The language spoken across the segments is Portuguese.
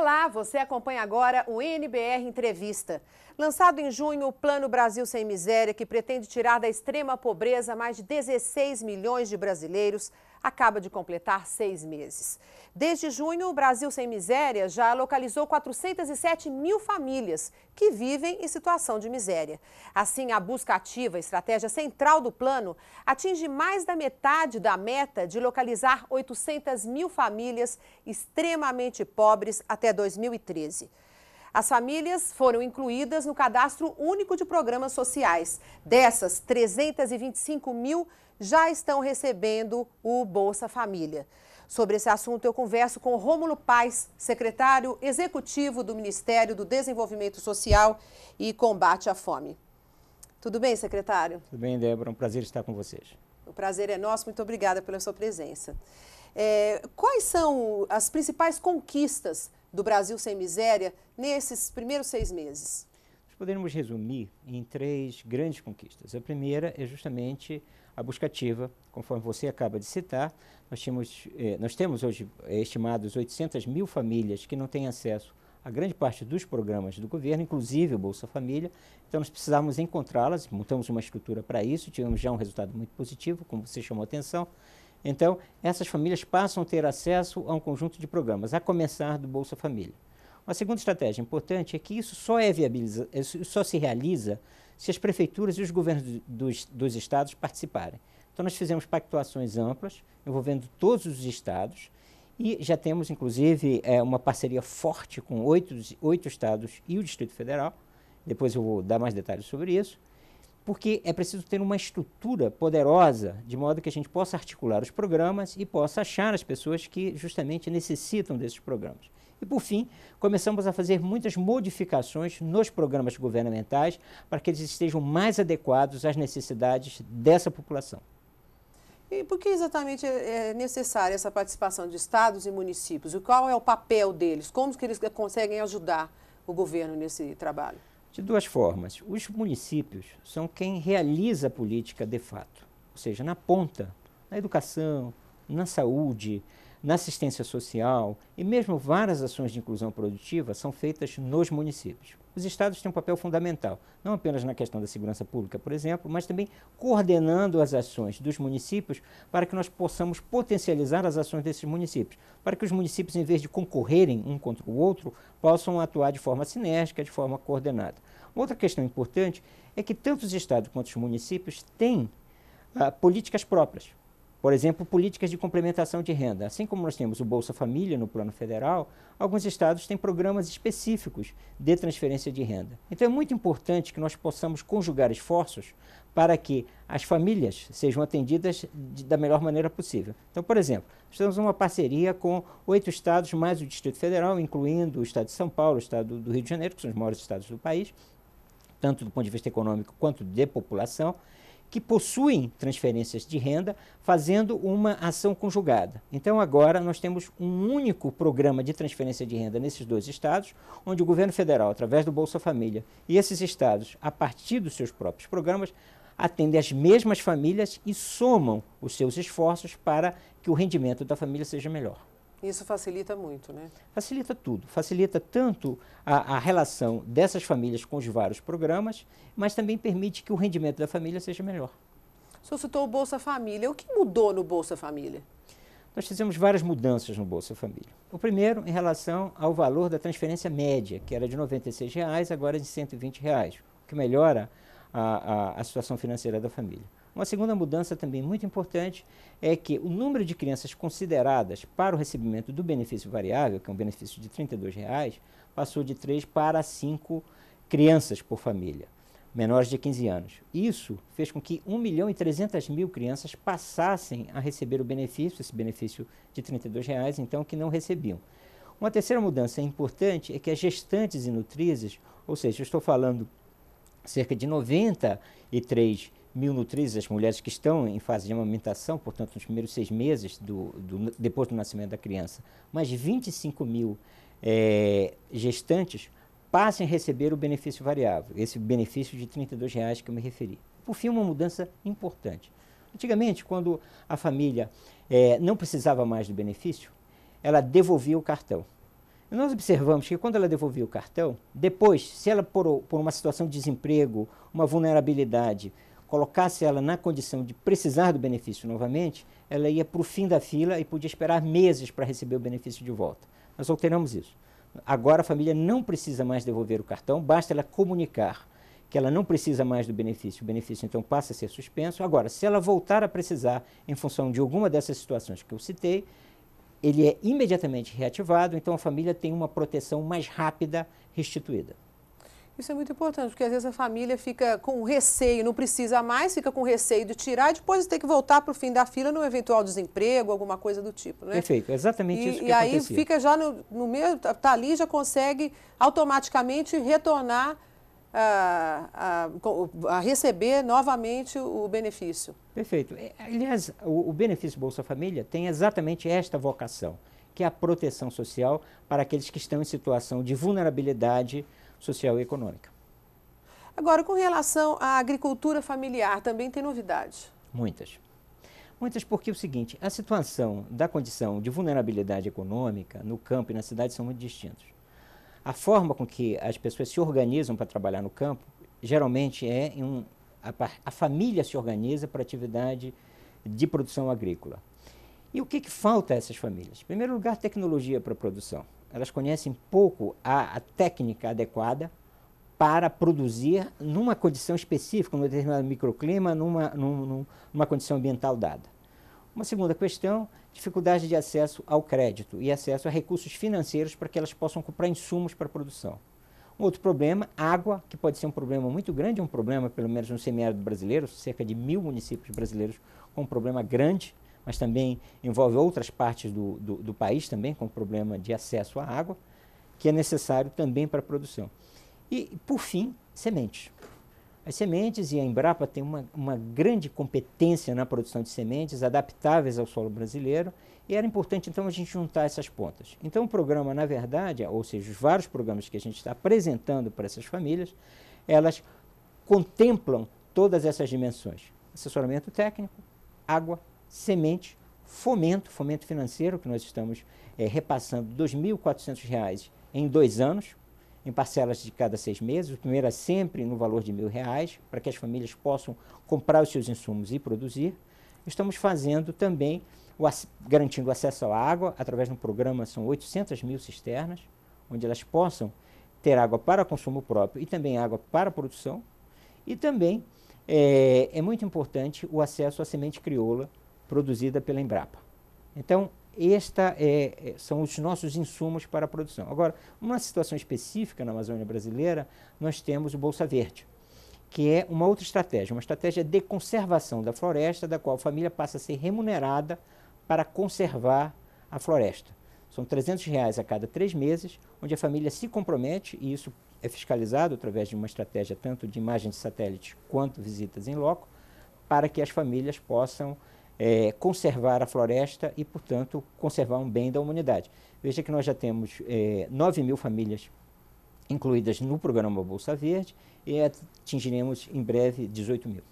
Olá, você acompanha agora o NBR Entrevista. Lançado em junho, o Plano Brasil Sem Miséria, que pretende tirar da extrema pobreza mais de 16 milhões de brasileiros, acaba de completar seis meses. Desde junho, o Brasil Sem Miséria já localizou 407 mil famílias que vivem em situação de miséria. Assim, a busca ativa, estratégia central do plano, atinge mais da metade da meta de localizar 800 mil famílias extremamente pobres até 2013. As famílias foram incluídas no cadastro único de programas sociais. Dessas, 325 mil já estão recebendo o Bolsa Família. Sobre esse assunto, eu converso com Rômulo Paes, secretário executivo do Ministério do Desenvolvimento Social e Combate à Fome. Tudo bem, secretário? Tudo bem, Débora. Um prazer estar com vocês. O prazer é nosso. Muito obrigada pela sua presença. É, quais são as principais conquistas do Brasil Sem Miséria nesses primeiros seis meses? Nós poderíamos resumir em três grandes conquistas. A primeira é justamente a busca ativa, conforme você acaba de citar, nós, tínhamos, eh, nós temos hoje eh, estimados 800 mil famílias que não têm acesso a grande parte dos programas do governo, inclusive o Bolsa Família. Então, nós precisávamos encontrá-las, montamos uma estrutura para isso, tivemos já um resultado muito positivo, como você chamou a atenção. Então, essas famílias passam a ter acesso a um conjunto de programas, a começar do Bolsa Família. Uma segunda estratégia importante é que isso só, é viabiliza, só se realiza se as prefeituras e os governos dos, dos estados participarem. Então, nós fizemos pactuações amplas, envolvendo todos os estados, e já temos, inclusive, é, uma parceria forte com oito, oito estados e o Distrito Federal. Depois eu vou dar mais detalhes sobre isso. Porque é preciso ter uma estrutura poderosa, de modo que a gente possa articular os programas e possa achar as pessoas que justamente necessitam desses programas. E, por fim, começamos a fazer muitas modificações nos programas governamentais para que eles estejam mais adequados às necessidades dessa população. E por que exatamente é, é necessária essa participação de estados e municípios? E qual é o papel deles? Como que eles conseguem ajudar o governo nesse trabalho? De duas formas. Os municípios são quem realiza a política de fato, ou seja, na ponta, na educação, na saúde, na assistência social e mesmo várias ações de inclusão produtiva são feitas nos municípios. Os estados têm um papel fundamental, não apenas na questão da segurança pública, por exemplo, mas também coordenando as ações dos municípios para que nós possamos potencializar as ações desses municípios, para que os municípios, em vez de concorrerem um contra o outro, possam atuar de forma sinérgica, de forma coordenada. Outra questão importante é que tanto os estados quanto os municípios têm ah, políticas próprias por exemplo, políticas de complementação de renda. Assim como nós temos o Bolsa Família no plano federal, alguns estados têm programas específicos de transferência de renda. Então é muito importante que nós possamos conjugar esforços para que as famílias sejam atendidas de, da melhor maneira possível. Então, por exemplo, nós temos uma parceria com oito estados, mais o Distrito Federal, incluindo o estado de São Paulo, o estado do Rio de Janeiro, que são os maiores estados do país, tanto do ponto de vista econômico quanto de população, que possuem transferências de renda, fazendo uma ação conjugada. Então, agora nós temos um único programa de transferência de renda nesses dois estados, onde o governo federal, através do Bolsa Família, e esses estados, a partir dos seus próprios programas, atendem as mesmas famílias e somam os seus esforços para que o rendimento da família seja melhor. Isso facilita muito, né? Facilita tudo. Facilita tanto a, a, relação dessas famílias com os vários programas, mas também permite que o rendimento da família seja melhor. O senhor citou o Bolsa Família. O que mudou no Bolsa Família? Nós fizemos várias mudanças no Bolsa Família. O primeiro, em relação ao valor da transferência média, que era de 96 reais, agora é de 120 reais, o que melhora a, a, a situação financeira da família. Uma segunda mudança também muito importante é que o número de crianças consideradas para o recebimento do benefício variável, que é um benefício de 32 reais, passou de 3 para 5 crianças por família, menores de 15 anos. Isso fez com que 1 milhão e 300 mil crianças passassem a receber o benefício, esse benefício de 32 reais, então, que não recebiam. Uma terceira mudança importante é que as gestantes e nutrizes, ou seja, eu estou falando cerca de 93 mil nutrizes, as mulheres que estão em fase de amamentação, portanto, nos primeiros seis meses do, do depois do nascimento da criança, mas 25 mil é, gestantes passem a receber o benefício variável, esse benefício de 32 reais que eu me referi. Por fim, uma mudança importante. Antigamente, quando a família é, não precisava mais do benefício, ela devolvia o cartão. E nós observamos que quando ela devolvia o cartão, depois, se ela, por, por uma situação de desemprego, uma vulnerabilidade, colocasse ela na condição de precisar do benefício novamente, ela ia para o fim da fila e podia esperar meses para receber o benefício de volta. Nós alteramos isso. Agora a família não precisa mais devolver o cartão, basta ela comunicar que ela não precisa mais do benefício, o benefício então passa a ser suspenso. Agora, se ela voltar a precisar em função de alguma dessas situações que eu citei, ele é imediatamente reativado, então a família tem uma proteção mais rápida restituída. Isso é muito importante, porque às vezes a família fica com receio, não precisa mais, fica com receio de tirar e depois ter que voltar para o fim da fila no eventual desemprego, alguma coisa do tipo, né? Perfeito, exatamente e, isso que E aí acontecia. fica já no, no meio, está ali, já consegue automaticamente retornar a, a, a, receber novamente o benefício. Perfeito. É, aliás, o, o benefício Bolsa Família tem exatamente esta vocação, que é a proteção social para aqueles que estão em situação de vulnerabilidade social e econômica. Agora, com relação à agricultura familiar, também tem novidades? Muitas. Muitas porque é o seguinte, a situação da condição de vulnerabilidade econômica no campo e na cidade são muito distintos. A forma com que as pessoas se organizam para trabalhar no campo, geralmente é um, a, a, família se organiza para atividade de produção agrícola. E o que, que falta a essas famílias? Em primeiro lugar, tecnologia para a produção. Elas conhecem pouco a, a técnica adequada para produzir numa condição específica, num determinado microclima, numa, num, numa condição ambiental dada. Uma segunda questão, dificuldade de acesso ao crédito e acesso a recursos financeiros para que elas possam comprar insumos para a produção. Um outro problema, água, que pode ser um problema muito grande, um problema pelo menos no semiárido brasileiro, cerca de mil municípios brasileiros com um problema grande, mas também envolve outras partes do, do, do país também com problema de acesso à água, que é necessário também para a produção. E, por fim, sementes. As sementes e a Embrapa tem uma, uma grande competência na produção de sementes adaptáveis ao solo brasileiro e era importante então a gente juntar essas pontas. Então o programa, na verdade, ou seja, os vários programas que a gente está apresentando para essas famílias, elas contemplam todas essas dimensões. Assessoramento técnico, água, semente, fomento, fomento financeiro, que nós estamos é, repassando R$ 2.400 em dois anos, em parcelas de cada seis meses. O primeiro é sempre no valor de mil reais, para que as famílias possam comprar os seus insumos e produzir. Estamos fazendo também, o, garantindo acesso à água, através de um programa, são 800 mil cisternas, onde elas possam ter água para consumo próprio e também água para produção. E também é, é muito importante o acesso à semente crioula produzida pela Embrapa. Então, esta é, é, são os nossos insumos para a produção. Agora, uma situação específica na Amazônia brasileira, nós temos o Bolsa Verde, que é uma outra estratégia, uma estratégia de conservação da floresta, da qual a família passa a ser remunerada para conservar a floresta. São 300 reais a cada três meses, onde a família se compromete, e isso é fiscalizado através de uma estratégia tanto de imagem de satélite quanto visitas em loco, para que as famílias possam é, conservar a floresta e, portanto, conservar um bem da humanidade. Veja que nós já temos é, 9 mil famílias incluídas no programa Bolsa Verde e atingiremos em breve 18 mil.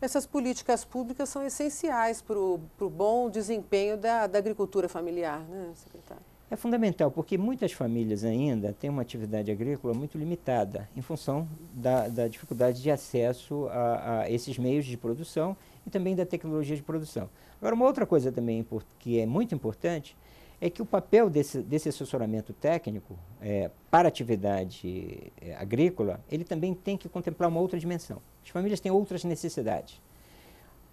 Essas políticas públicas são essenciais para o bom desempenho da, da agricultura familiar, né, secretário? É fundamental, porque muitas famílias ainda têm uma atividade agrícola muito limitada, em função da, da dificuldade de acesso a, a, esses meios de produção e também da tecnologia de produção. Agora, uma outra coisa também que é muito importante é que o papel desse, desse assessoramento técnico é, para atividade é, agrícola, ele também tem que contemplar uma outra dimensão. As famílias têm outras necessidades,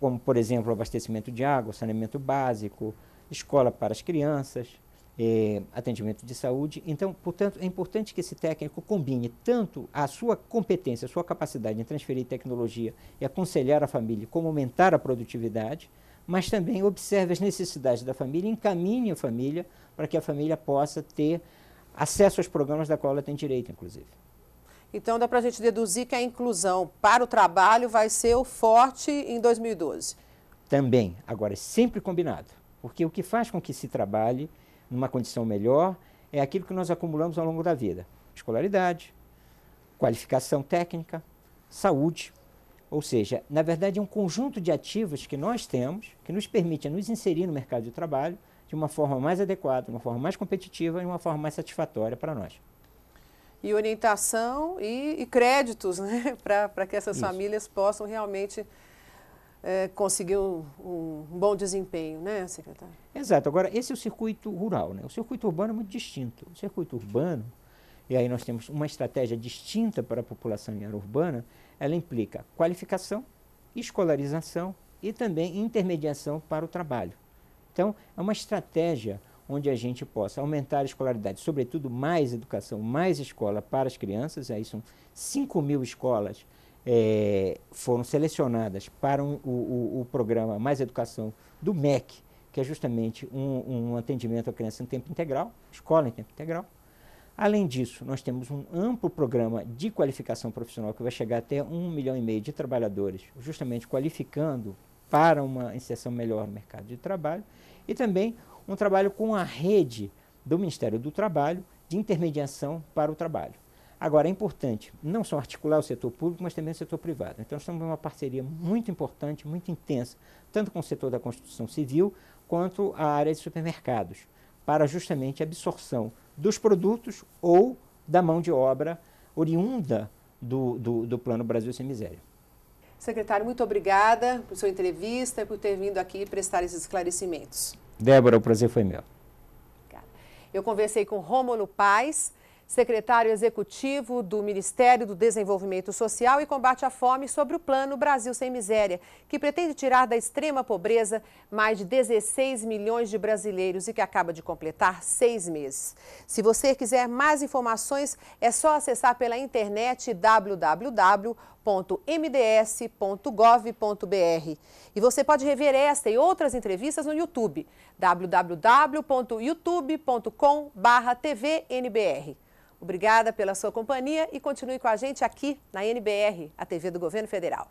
como, por exemplo, abastecimento de água, saneamento básico, escola para as crianças, é, atendimento de saúde. Então, portanto, é importante que esse técnico combine tanto a sua competência, a sua capacidade em transferir tecnologia e aconselhar a família como aumentar a produtividade, mas também observe as necessidades da família e encaminhe a família para que a família possa ter acesso aos programas da qual ela tem direito, inclusive. Então, dá para a gente deduzir que a inclusão para o trabalho vai ser o forte em 2012. Também. Agora, é sempre combinado. Porque o que faz com que se trabalhe numa condição melhor, é aquilo que nós acumulamos ao longo da vida: escolaridade, qualificação técnica, saúde. Ou seja, na verdade, é um conjunto de ativos que nós temos que nos permite nos inserir no mercado de trabalho de uma forma mais adequada, de uma forma mais competitiva e uma forma mais satisfatória para nós. E orientação e, e créditos né? para que essas Isso. famílias possam realmente é, conseguir um, um, bom desempenho, né, secretário? Exato. Agora, esse é o circuito rural. Né? O circuito urbano é muito distinto. O circuito urbano, e aí nós temos uma estratégia distinta para a população em área urbana, ela implica qualificação, escolarização e também intermediação para o trabalho. Então, é uma estratégia onde a gente possa aumentar a escolaridade, sobretudo mais educação, mais escola para as crianças, aí são 5 mil escolas é, foram selecionadas para um, o, o, programa Mais Educação do MEC, que é justamente um, um atendimento à criança em tempo integral, escola em tempo integral. Além disso, nós temos um amplo programa de qualificação profissional que vai chegar até um milhão e meio de trabalhadores, justamente qualificando para uma inserção melhor no mercado de trabalho, e também um trabalho com a rede do Ministério do Trabalho de intermediação para o trabalho. Agora, é importante não só articular o setor público, mas também o setor privado. Então, estamos em uma parceria muito importante, muito intensa, tanto com o setor da construção civil, quanto a área de supermercados, para justamente a absorção dos produtos ou da mão de obra oriunda do, do, do Plano Brasil Sem Miséria. Secretário, muito obrigada por sua entrevista e por ter vindo aqui prestar esses esclarecimentos. Débora, o prazer foi meu. Eu conversei com Rômulo Paz, secretário executivo do Ministério do Desenvolvimento Social e Combate à Fome, sobre o Plano Brasil Sem Miséria, que pretende tirar da extrema pobreza mais de 16 milhões de brasileiros e que acaba de completar seis meses. Se você quiser mais informações, é só acessar pela internet www.mds.gov.br. E você pode rever esta e outras entrevistas no YouTube, www.youtube.com/tvnbr. Obrigada pela sua companhia e continue com a gente aqui na NBR, a TV do Governo Federal.